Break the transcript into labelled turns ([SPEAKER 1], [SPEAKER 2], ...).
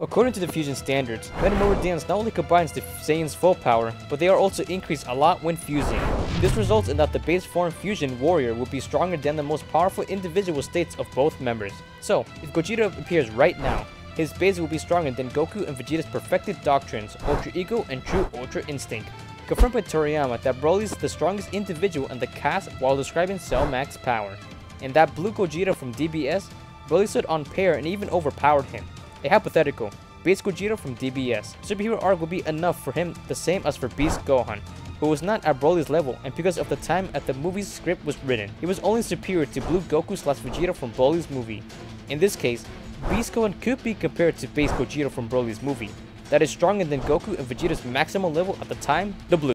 [SPEAKER 1] According to the fusion standards, Metamoran Dance not only combines the Saiyan's full power, but they are also increased a lot when fusing. This results in that the base form fusion warrior will be stronger than the most powerful individual states of both members. So, if Gogeta appears right now, his base will be stronger than Goku and Vegeta's perfected doctrines, Ultra Ego and True Ultra Instinct. Confirmed by Toriyama that Broly is the strongest individual in the cast while describing Cell Max power. And that Blue Gogeta from DBS, Broly stood on pair and even overpowered him. A hypothetical, Base Gogeta from DBS. Superhero arc will be enough for him the same as for Beast Gohan, who was not at Broly's level and because of the time at the movie's script was written. He was only superior to Blue Goku slash Vegeta from Broly's movie. In this case, Beast Gohan could be compared to Base Gogeta from Broly's movie, that is stronger than Goku and Vegeta's maximum level at the time, the Blue.